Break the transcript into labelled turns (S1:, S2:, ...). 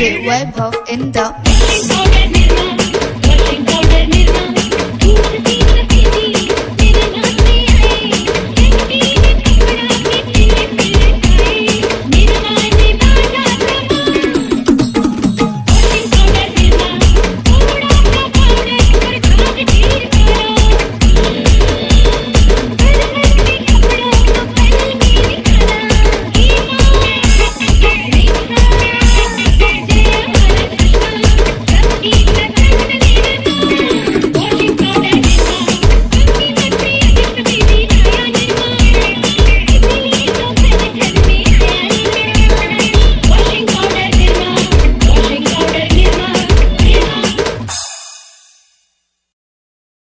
S1: DJ both in the
S2: mix.